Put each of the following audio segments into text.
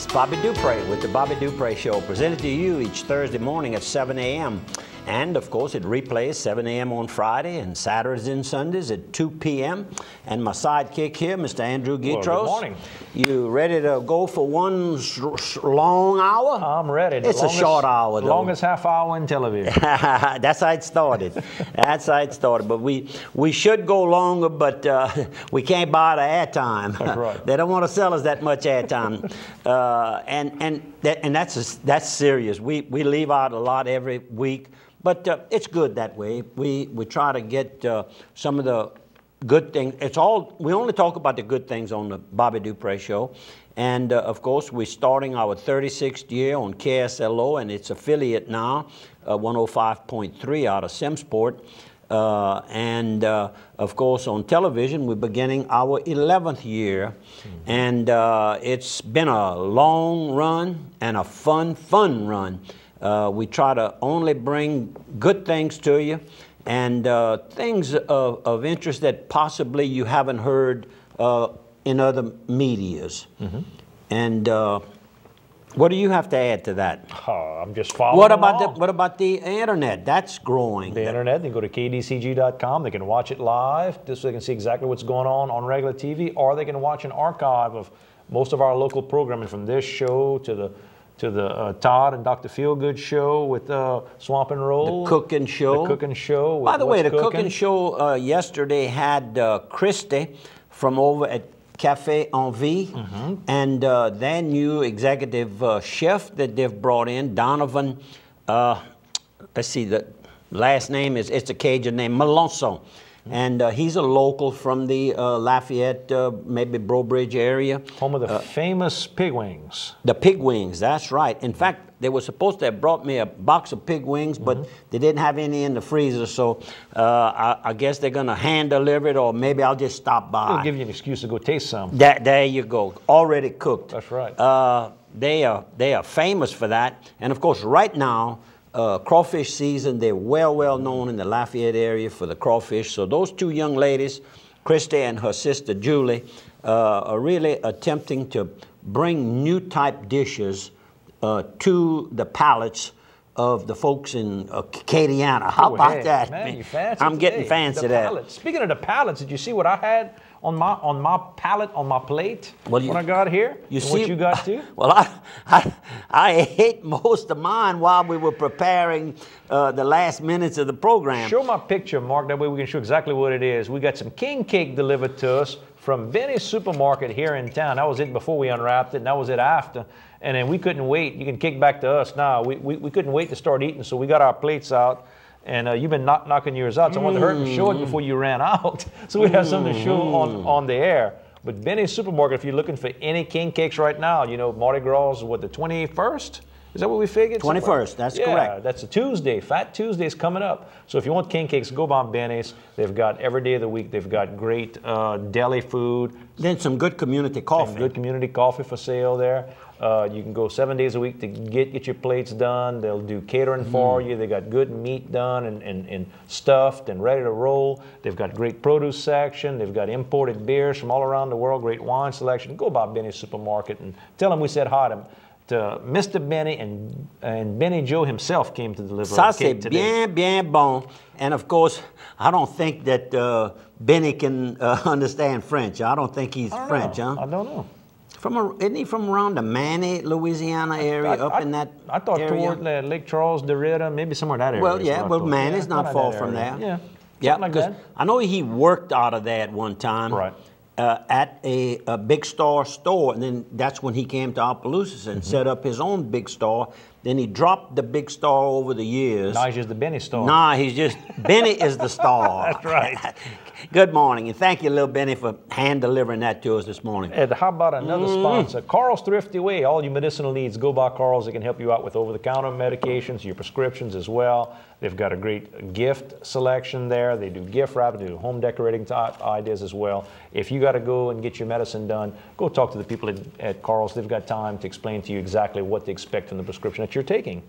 Is Bobby Dupre with the Bobby Dupre Show, presented to you each Thursday morning at 7 a.m. And of course, it replays 7 a.m. on Friday and Saturdays and Sundays at 2 p.m. And my sidekick here, Mr. Andrew Gitros. Well, good morning. You ready to go for one long hour? I'm ready. It's a short hour, the though. Longest half hour in television. That's how it started. That's how it started. But we we should go longer, but uh, we can't buy the airtime. That's right. they don't want to sell us that much airtime, uh, and and that, and that's that's serious. We we leave out a lot every week, but uh, it's good that way. We we try to get uh, some of the good things. It's all we only talk about the good things on the Bobby Dupre show. And uh, of course, we're starting our 36th year on KSLO and its affiliate now, uh, 105.3 out of Simmesport. Uh, and uh, of course, on television, we're beginning our 11th year. And uh, it's been a long run and a fun, fun run. Uh, we try to only bring good things to you and uh, things of, of interest that possibly you haven't heard uh, in other medias. And uh, what do you have to add to that? Oh, I'm just following What about the what about the internet? That's growing. the internet? They can go to kdcg.com. They can watch it live, just so they can see exactly what's going on on regular TV, or they can watch an archive of most of our local programming from this show to the to the uh, Todd and Dr. Feelgood show with uh, Swamp and Roll. The Cooking show. The cooking show. with By the way, the cooking, show uh, yesterday had uh, Christy from over at Cafe Envie Mm-hmm. and uh, their new executive uh, chef that they've brought in, Donovan. Uh, let's see, the last name is it's a Cajun name, Melanson. And uh, he's a local from the uh, Lafayette, uh, maybe Breaux Bridge area. Home of the Uh, famous pig wings. The pig wings, that's right. In fact, they were supposed to have brought me a box of pig wings, but they didn't have any in the freezer, so uh, I, I guess they're gonna hand deliver it, or maybe I'll just stop by. It'll give you an excuse to go taste some. That, there you go, already cooked. That's right. Uh, they are they are famous for that, and of course, right now, uh, crawfish season. They're well well known in the Lafayette area for the crawfish. So those two young ladies, Krista and her sister Julie, uh, are really attempting to bring new type dishes uh, to the palates of the folks in uh, Acadiana. How Go about ahead. that? Man, I'm getting fancy the there. Pallets. Speaking of the pallets, did you see what I had on my on my palette on my plate Well, you- when I got here? You see, what you got too? Well, I, I, I ate most of mine while we were preparing uh, the last minutes of the program. Show my picture, Mark. That way we can show exactly what it is. We got some king cake delivered to us from Benny's Supermarket here in town. That was it before we unwrapped it, and that was it after. And then we couldn't wait. You can kick back to us now. We, we, we couldn't wait to start eating, so we got our plates out. And uh, you've been knock, knocking yours out, so I wanted to hurry and show it Mm. before you ran out. so we have something to show on, on the air. But Benny's Supermarket, if you're looking for any king cakes right now, you know, Mardi Gras is what, the 21st? Is that what we figured? 21st, that's yeah, correct. That's a Tuesday. Fat Tuesday's coming up. So if you want king cakes, go by Benny's. They've got every day of the week. They've got great uh, deli food, Then some good community coffee. good community coffee for sale there. Uh, you can go seven days a week to get get your plates done. They'll do catering Mm. for you. They got good meat done and, and, and stuffed and ready to roll. They've got great produce section. They've got imported beers from all around the world. Great wine selection. Go by Benny's Supermarket and tell them we said hi to, to Mr. Benny and and Benny Joe himself came to deliver Ça, c'est bien, bien bon. And of course, I don't think that uh, Benny can uh, understand French. I don't think he's don't French, know. huh? I don't know. From a, isn't he from around the Many, Louisiana area, I, up I- in that I thought area? toward uh, Lake Charles, DeRidder, maybe somewhere in that area. Well, yeah, well. Manny's Yeah, not far that from there. Yeah, Yeah, something like because. I know he worked out of that one time. Right. Uh, at a, a big star store, and then that's when he came to Opelousas and Mm-hmm. set up his own big store. Then he dropped the big star over the years. Now he's just the Benny star. Nah, he's just Benny is the star. That's right. Good morning, and thank you, little Benny, for hand delivering that to us this morning. And how about another Mm. sponsor? Carl's Thrifty Way. All your medicinal needs, go by Carl's. They can help you out with over the counter medications, your prescriptions as well. They've got a great gift selection there. They do gift wrap, they do home decorating type ideas as well. If you got to go and get your medicine done, go talk to the people at, at Carl's. They've got time to explain to you exactly what to expect from the prescription that you're taking.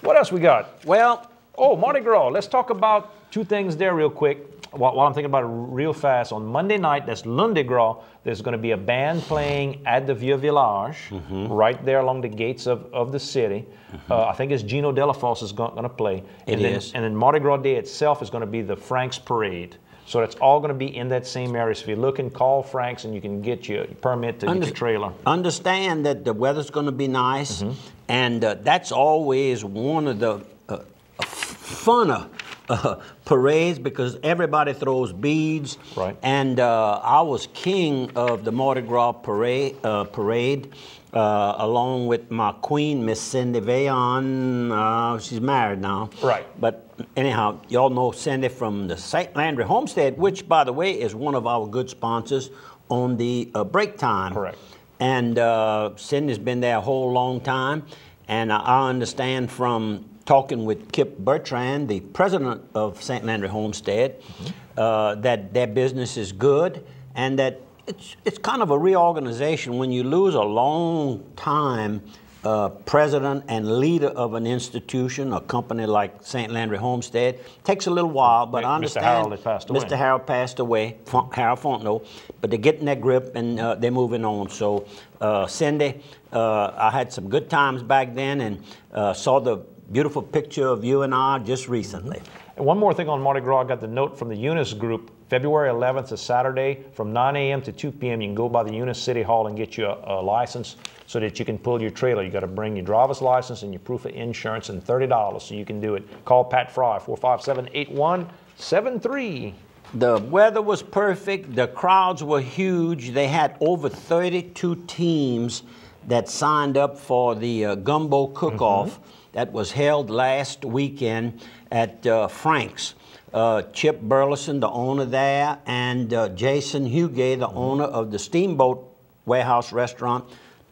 What else we got? Well, Oh, Mardi Gras. Let's talk about two things there real quick. while, while I'm thinking about it real fast, on Monday night, that's Lundi Gras, there's going to be a band playing at the Vieux Village, Mm-hmm. right there along the gates of, of the city. Uh, I think it's Geno Delafose is going, to play. It and then, is. And then Mardi Gras Day itself is going to be the Franks Parade. So that's all going to be in that same area. So if you're looking, call Franks and you can get your permit to get your trailer. Understand that the weather's going to be nice, Mm-hmm. and uh, that's always one of the uh, funner uh, parades because everybody throws beads. Right. And uh, I was king of the Mardi Gras parade, uh, parade uh, along with my queen, Miss Cindy Veillon. Uh, she's married now. Right. But anyhow, y'all know Cindy from the St. Landry Homestead, which, by the way, is one of our good sponsors on the uh, break time. Correct. And uh, Cindy's been there a whole long time. And I- understand from talking with Kip Bertrand, the president of St. Landry Homestead, uh, that their business is good and that it's, it's kind of a reorganization when you lose a long time uh, president and leader of an institution, a company like St. Landry Homestead. Takes a little while, but Mr. I understand. Harold had passed away. Mr. Harold passed away, Fon- Harold Fontenot, but they're getting their grip and uh, they're moving on. So, uh, Cindy, uh, I had some good times back then and uh, saw the beautiful picture of you and I just recently. And one more thing on Mardi Gras, I got the note from the Eunice group. February 11th is Saturday from 9 a.m. to 2 p.m. You can go by the Eunice City Hall and get you a, a license so that you can pull your trailer. You got to bring your driver's license and your proof of insurance and $30 so you can do it. Call Pat Fry 457 8173. The weather was perfect. The crowds were huge. They had over 32 teams that signed up for the uh, gumbo cook-off that was held last weekend at uh, Frank's. Uh, Chip Burleson, the owner there, and uh, Jason Hugay, the owner of the Steamboat Warehouse Restaurant,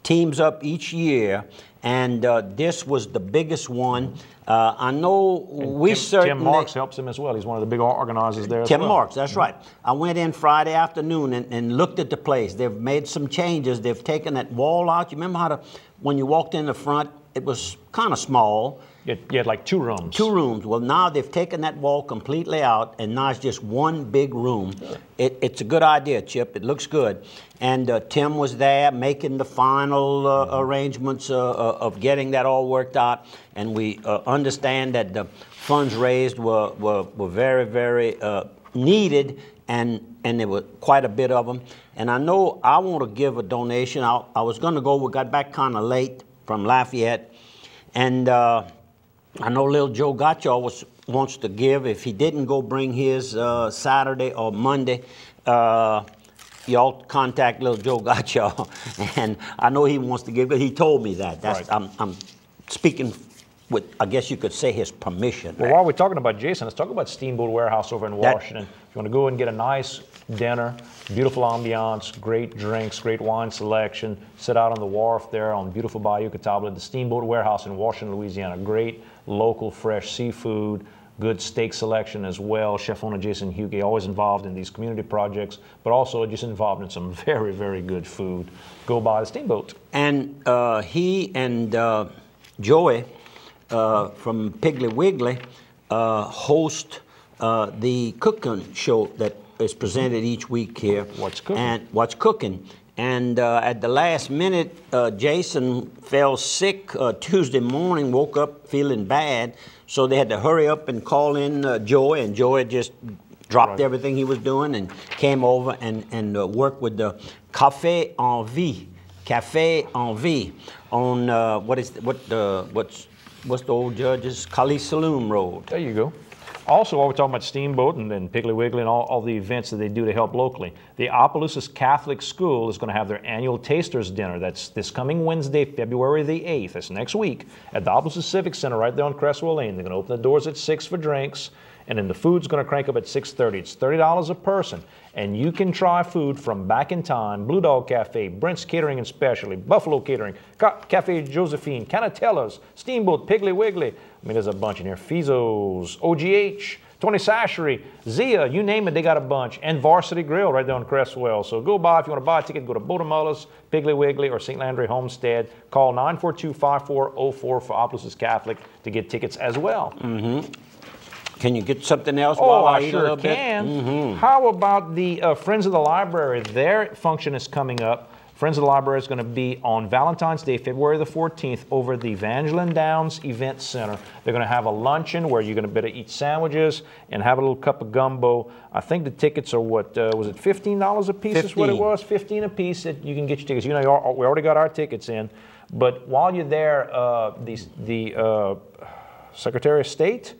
teams up each year, and uh, this was the biggest one. Uh, I know we Tim, certainly. Tim Marks helps him as well. He's one of the big organizers there Tim well. Marks, that's right. I went in Friday afternoon and, and looked at the place. They've made some changes. They've taken that wall out. You remember how to, when you walked in the front, it was kind of small, You had, you had like two rooms. two rooms. Well, now they've taken that wall completely out, and now it's just one big room. It, it's a good idea, Chip. It looks good. And uh, Tim was there making the final uh, arrangements uh, uh, of getting that all worked out. And we uh, understand that the funds raised were, were, were very, very uh, needed, and, and there were quite a bit of them. And I know I want to give a donation. I, I was going to go, we got back kind of late from Lafayette. And uh, I know little Joe Gotcha always wants to give. If he didn't go bring his uh, Saturday or Monday, uh, y'all contact little Joe Gotcha. and I know he wants to give, but he told me that. That's, Right. I'm, I'm speaking with, I guess you could say, his permission. Well, while we're talking about Jason, let's talk about Steamboat Warehouse over in That- Washington. If you want to go and get a nice dinner, beautiful ambiance, great drinks, great wine selection, sit out on the wharf there on beautiful Bayou Courtableau, the Steamboat Warehouse in Washington, Louisiana. Great local fresh seafood, good steak selection as well. Chef owner Jason Hughey, always involved in these community projects, but also just involved in some very, very good food. Go by the Steamboat. And uh, he and uh, Joey uh, from Piggly Wiggly uh, host uh, the cooking show that is presented each week here. What's Cooking? And what's cooking? And uh, at the last minute, uh, Jason fell sick uh, Tuesday morning, woke up feeling bad, so they had to hurry up and call in uh, Joey, and Joey just dropped Right. everything he was doing and came over and, and uh, worked with the Café en Vie, Café en Vie on uh, what is what the what's what's the old judge's Kali Saloon Road. There you go. Also, while we're talking about Steamboat and, and Piggly Wiggly and all, all the events that they do to help locally, the Opelousas Catholic School is going to have their annual Tasters Dinner. That's this coming Wednesday, February the 8th. That's next week at the Opelousas Civic Center right there on Creswell Lane. They're going to open the doors at 6 for drinks, and then the food's going to crank up at 6.30. It's $30 a person, and you can try food from Back in Time, Blue Dog Cafe, Brent's Catering and Specialty, Buffalo Catering, Ca- Cafe Josephine, Cannatella's, Steamboat, Piggly Wiggly. I mean, there's a bunch in here. Fizzo's, OGH, Tony Chachere, Zia, you name it, they got a bunch. And Varsity Grill right there on Crestwell. So go by if you want to buy a ticket, go to Bodemuller's, Piggly Wiggly, or St. Landry Homestead. Call 942 5404 for Opelousas Catholic to get tickets as well. Mm-hmm. Can you get something else Oh, while I, I sure little bit? can. How about the uh, Friends of the Library? Their function is coming up. Friends of the Library is going to be on Valentine's Day, February the 14th, over at the Evangeline Downs Event Center. They're going to have a luncheon where you're going to be able to eat sandwiches and have a little cup of gumbo. I think the tickets are what uh, was it, fifteen dollars a piece? Is what it was, fifteen a piece. That you can get your tickets. You know, we already got our tickets in, but while you're there, uh, the the uh, Secretary of State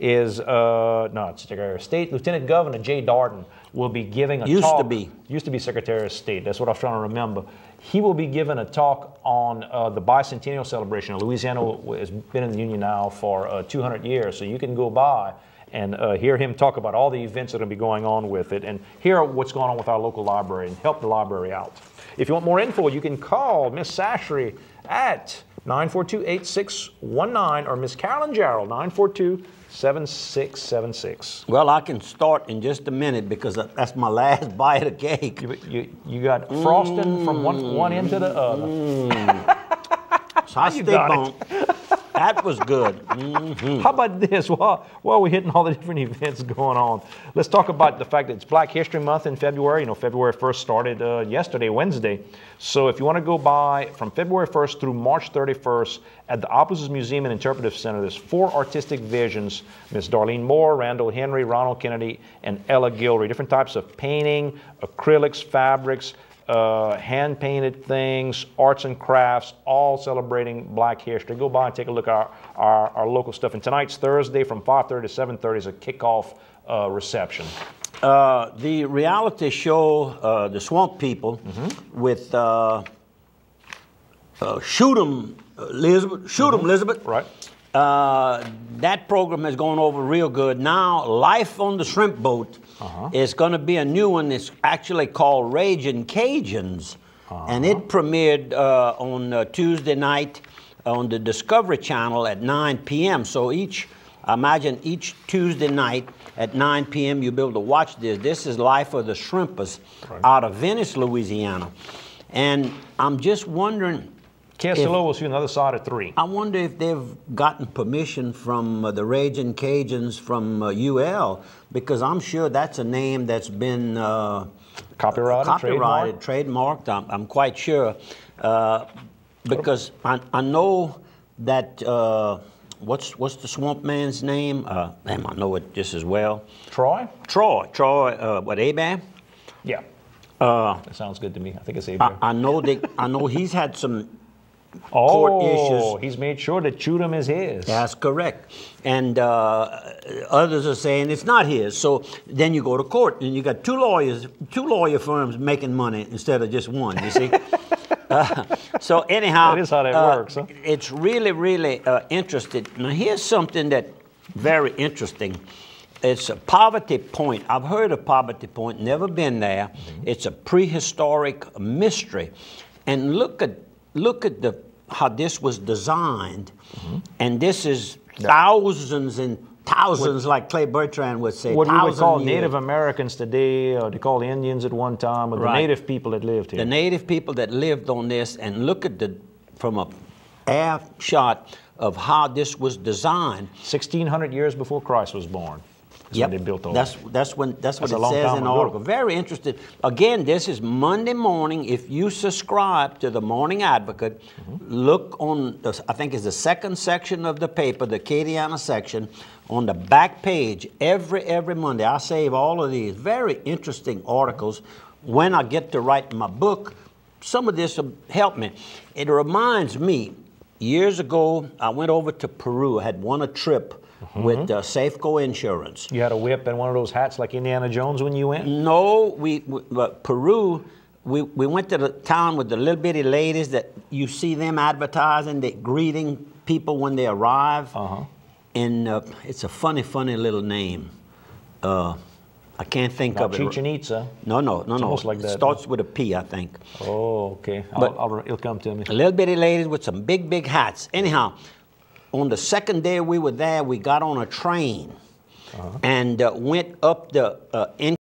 is uh, no, it's Secretary of State. Lieutenant Governor Jay Dardenne will be giving a Used to talk. be. Used to be Secretary of State. That's what I was trying to remember. He will be giving a talk on uh, the bicentennial celebration. Louisiana has been in the Union now for uh, 200 years, so you can go by and uh, hear him talk about all the events that are going to be going on with it and hear what's going on with our local library and help the library out. If you want more info, you can call Miss Sashry at 942-8619 or Miss Carolyn Jarrell, 942-7676. Well, I can start in just a minute because that's my last bite of cake. You, you, you got frosting from one, mm. one end to the other. Mm. So I stick on. That was good. Mm. How about this? While, while we're hitting all the different events going on, let's talk about the fact that it's Black History Month in February. You know, February 1st started uh, yesterday, Wednesday. So if you want to go by from February 1st through March 31st at the Opelousas Museum and Interpretive Center, there's four artistic visions Miss Darlene Moore, Randall Henry, Ronald Kennedy, and Ella Gilry. Different types of painting, acrylics, fabrics, uh, hand painted things, arts and crafts, all celebrating Black History. Go by and take a look at our, our, our local stuff. And tonight's Thursday from 5:30 to 7:30 is a kickoff uh, reception. Uh, the reality show, uh, The Swamp People, with uh, uh, Shoot 'em Elizabeth, Shoot 'em Elizabeth. Right. Uh, that program has gone over real good. Now, Life on the Shrimp Boat is going to be a new one. It's actually called Raging Cajuns. And it premiered uh, on uh, Tuesday night on the Discovery Channel at 9 p.m. So each, imagine each Tuesday night at 9 p.m. you'll be able to watch this. This is Life of the Shrimpers out of Venice, Louisiana. And I'm just wondering. Castillo will see another side of three. I wonder if they've gotten permission from uh, the Raging Cajuns from uh, UL, because I'm sure that's a name that's been uh, Copyrighted, copyrighted, trademarked. I'm, I'm quite sure, uh, because I, I know that uh, what's what's the swamp man's name? Uh, damn, I know it just as well. Troy? Troy, Troy, uh, what Abam? Yeah. Uh, That sounds good to me. I think it's I, I know they, I know he's had some oh, court issues. he's made sure that Chudum is his. That's correct. And uh, others are saying it's not his. So then you go to court and you got two lawyers, two lawyer firms making money instead of just one, you see? Uh, so anyhow, That is how that uh, works, huh? It's really, really uh, interesting. Now here's something that very interesting. It's a Poverty Point. I've heard of Poverty Point, never been there. Mm-hmm. It's a prehistoric mystery, and look at look at the how this was designed, Mm-hmm. and this is thousands and thousands, like Clay Bertrand would say. What we would call years. Native Americans today, or they call the Indians at one time, or the Right. native people that lived here. the native people that lived on this and look at the from a air shot of how this was designed 1600 years before Christ was born. Is Yep. when they built all that's that. that's when that's what That's a it says in the article. Very interesting. Again, this is Monday morning. If you subscribe to the Morning Advocate, Mm-hmm. look on the I think it's the second section of the paper, the Acadiana section, on the back page every every Monday. I save all of these very interesting articles. When I get to write my book, some of this will help me. It reminds me. Years ago, I went over to Peru. I had won a trip Mm-hmm. with uh, Safeco Insurance. You had a whip and one of those hats like Indiana Jones when you went? No, we, we but Peru. We, we went to the town with the little bitty ladies that you see them advertising, they greeting people when they arrive. Uh-huh. And uh, it's a funny, funny little name. Uh, I can't think Not of it. Chichen Itza. No, no, no, no. almost like it that, starts with a P, I think. Oh, okay. I'll, But- I'll, it'll come to me. Little bitty ladies with some big, big hats. Anyhow, on the second day we were there, we got on a train and uh, went up the uh,